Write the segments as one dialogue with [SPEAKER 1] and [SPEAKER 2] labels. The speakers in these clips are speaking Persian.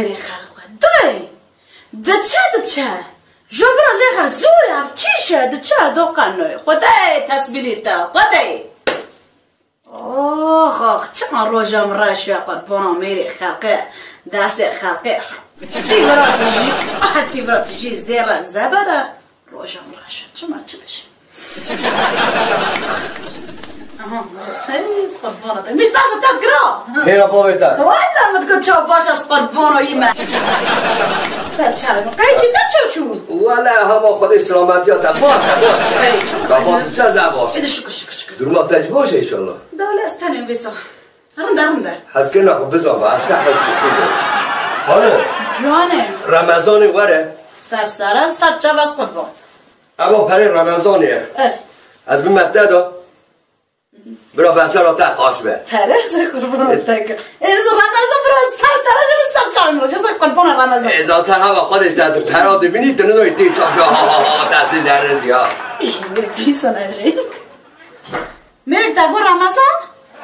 [SPEAKER 1] قربان میری خلق دوی دچه دچه جبرا لغا زور اف. چیشه دچه دو قنوی. خدای تسبیلی تا. خدای. آخ آخ چما روژم رشوه قربان میری خلقه. دست خلقه. دیوراتیجی دیوراتیجی زیر زبره. روژم رشوه چما چه بشه؟ قربانة مش بس تقرا
[SPEAKER 2] هنا بابتك
[SPEAKER 1] ولا ما تقول شو باش قربانة يما سرچاوی قیچی تا چو چون
[SPEAKER 2] ولا هوا خود سلامتی ها باشه باشه کافات چه زباش
[SPEAKER 1] ایده شکر شکر شکر
[SPEAKER 2] درما تج باشه انشالله
[SPEAKER 1] دوله استنیم بیسا رنده رنده
[SPEAKER 2] هز که نخو بزن و اشتح هز که بزن حالا
[SPEAKER 1] جانه
[SPEAKER 2] رمضان وره
[SPEAKER 1] سر سره سر چو از قربان
[SPEAKER 2] اما پره رمضانیه از بی مده دا برا بسر را تخ آش به
[SPEAKER 1] پره از قربان تک از رمضان برو سر سره جلو سر چاوی رو جز قربان رمضان
[SPEAKER 2] ازا تا هوا خودش در پراد بینی تو نداری تی چاپ ها ها ها دستی در رزی ها.
[SPEAKER 1] چی سنجی؟ مرک دگو رمضان؟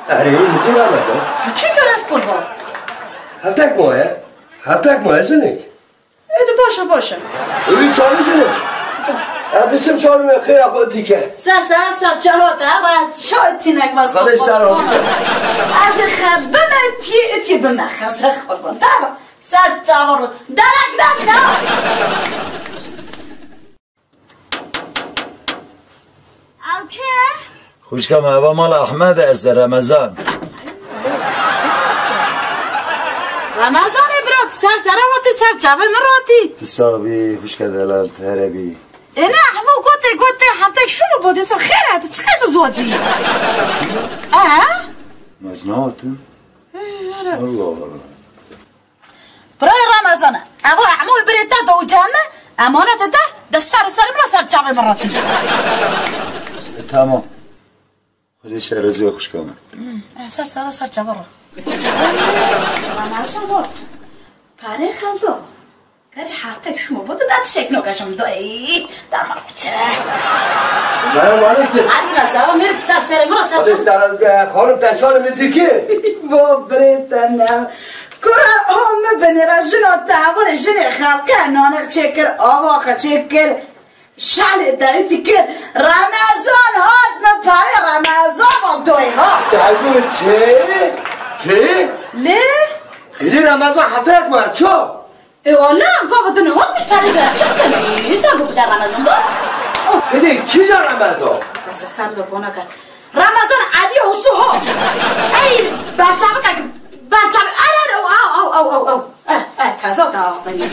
[SPEAKER 2] اره این میگی رمضان.
[SPEAKER 1] کی گره از قربان؟
[SPEAKER 2] هفتک ماه هفتک ماه زنک.
[SPEAKER 1] ایده باشه باشه.
[SPEAKER 2] دستم چالو من خیلی خود دیگه.
[SPEAKER 1] سر سر سر چهات اول شاید تینک واس
[SPEAKER 2] خودش در.
[SPEAKER 1] از خب بمه تی اتی بمه خسر قربان تا سر چهار درک درک نه او که
[SPEAKER 3] خوشکم هوا مال احمد از رمضان.
[SPEAKER 1] رمضان برات سر سر راتی سر چاوه مراتی
[SPEAKER 3] حسابی خوشک دلال تربی
[SPEAKER 1] اینه همو گوته گوته هفته شونو بوده سو خیره چه خیلی زودی اه
[SPEAKER 3] مجناتم الله
[SPEAKER 1] برای رمضان اگه همو برید تا دو جانه امانت ده دستر سر مرا سر چاوه مراتی
[SPEAKER 3] تمام. خودش رزی خوشکم
[SPEAKER 1] سر سر سر چاوه را رمضان ها پره خلدو گری هفته شما بوده دست شکل نکشم دو ای دمار چه
[SPEAKER 2] سلام علیکم
[SPEAKER 1] علی رسا میرد سر سر مرا سر چاوه
[SPEAKER 2] در خانم تشان میدی که
[SPEAKER 1] با بریتنم کرا آمه بنی را جنا تحول جن خلقه نانق چکر آواخ چکر شل دایتی که رمضان هات من پاره رمضان با دوی ها
[SPEAKER 2] دلگو چه؟ چه؟
[SPEAKER 1] لی؟
[SPEAKER 2] خیلی رمضان هفته یک ماه چو؟
[SPEAKER 1] والا گاوتن هات مش گره چه کنی؟ تا گو بده رمضان دو
[SPEAKER 2] خیلی کی جا رمضان؟
[SPEAKER 1] بس سر دو بنا کن رمضان علی اوسو ها ای برچاوه که برچاوه اره او او او او او تازه تا آقایی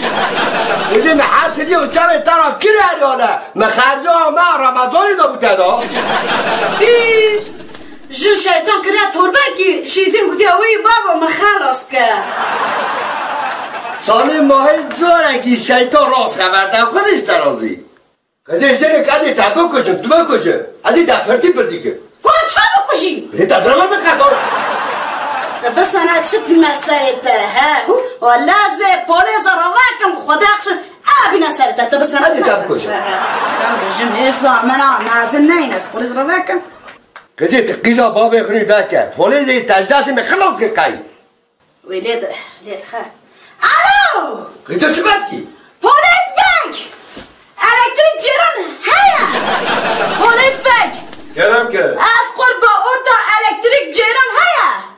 [SPEAKER 2] خیلی محر تلی و چرا ترا کی ریاله مخرجه ما رمضانی دا بوده دا
[SPEAKER 1] جو شیطان کریا توربه کی شیطان گوتی اوی بابا ما خلاص که
[SPEAKER 2] سال ماه جوره کی شیطان راست خبر در خودش ترازی. خیلی جنه کدی تا بکشم تو بکشم ادی تا پرتی پرتی که.
[SPEAKER 1] کنه چا بکشی؟
[SPEAKER 2] خیلی تزرمه بخطار
[SPEAKER 1] بس انا چت مسرت ها؟ ولا زي بوليس رواكم خداقش ابي نسرت بس انا
[SPEAKER 2] هذه تبكش.
[SPEAKER 1] جم اسمع منا نازل ناينس بوليس رواكم
[SPEAKER 2] خیلی تقیزا بابه خونی دکه پولیزی تجداسی می خلاص که کهی
[SPEAKER 1] ولاد ولاد خا
[SPEAKER 2] ألو غير تبعتكي
[SPEAKER 1] بوليس باك الكتريك جيران هيا بوليس
[SPEAKER 4] باك
[SPEAKER 1] كلامك اسقر باورتا الكتريك جيران هيا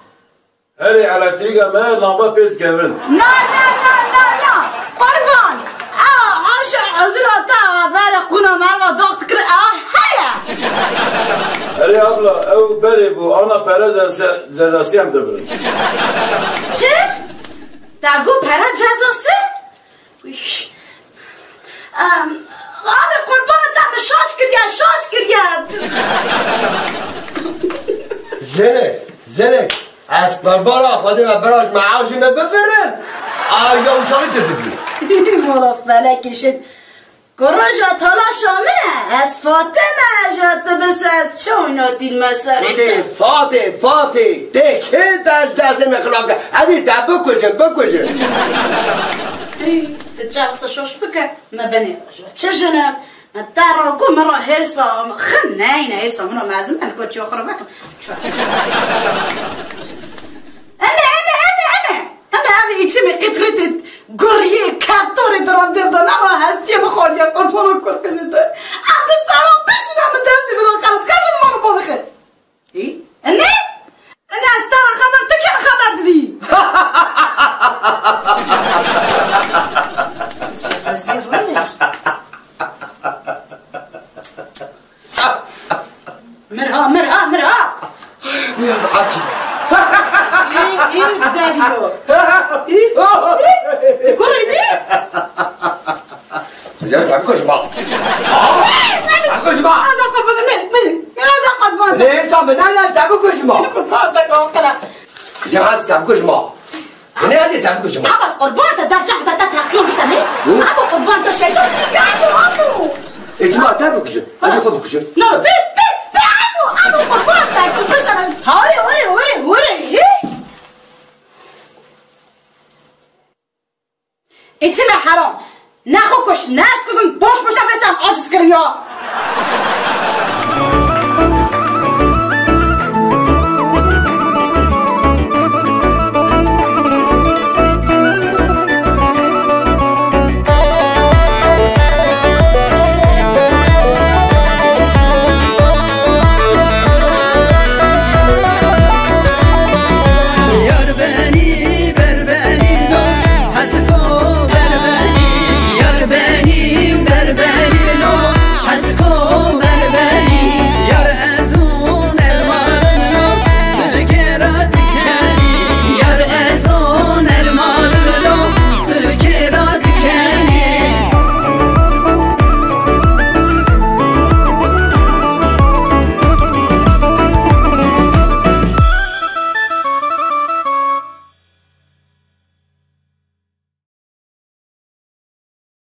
[SPEAKER 4] هري الكتريك ما لامبا بيت كامل
[SPEAKER 1] لا لا لا لا لا قربان آه عرش عزرا تاع بالك كنا مرة ضغط كده آه هيا
[SPEAKER 4] هري ابلا أو بري بو أنا بارز جزاسيام دبر
[SPEAKER 1] شو دگو پرا جزاسه؟ آب قربان تم شاش کریا شاش کریا
[SPEAKER 2] زنه زنه از قربان آفاده و براش معاشی نببرن آیا اونشاقی تو بگی
[SPEAKER 1] مرا فلک شد گروژا تالا شامه از فاطمه جات بس از چون دیل
[SPEAKER 2] دیدی فاته فاته ده که تجداسی می خلاص که ادی تا بکشم بکشم
[SPEAKER 1] تجاوز شوش بك ما بني چه جنب ما ترى كو مرة هرسا خنين هرسا منو مازم انا كنت اخرى بك انا انا انا انا انا ابي يتم می قطرت گریه کارتور دران دردان اما هستی ما خالی قربان کن بزیده عبد السلام بشین همه دستی بدون قرد کسی ما رو بخیر ای؟ نه؟ نه از تر خبر تو که خبر دیدی؟ مرها مرها مرها.
[SPEAKER 2] هرچی
[SPEAKER 1] ای ای دریو. گریدی؟
[SPEAKER 2] زنه تم کش ما تم کش ما
[SPEAKER 1] از قربان من من من از قربان
[SPEAKER 2] نه انسان به نه نه تم کش ما
[SPEAKER 1] قربان تکان کنم
[SPEAKER 2] زنه هست تم کش ما نه هستی تم کش ما
[SPEAKER 1] عباس قربان تا در جفت تا تقییم بسنه اما قربان تا شیطان تشید که عمو عمو
[SPEAKER 2] اجماع تم بکشه اجا خود بکشه
[SPEAKER 1] نه بی بی بی عمو ایتیم حرام نه خو کش نه از کدوم باش باش نفستم آجز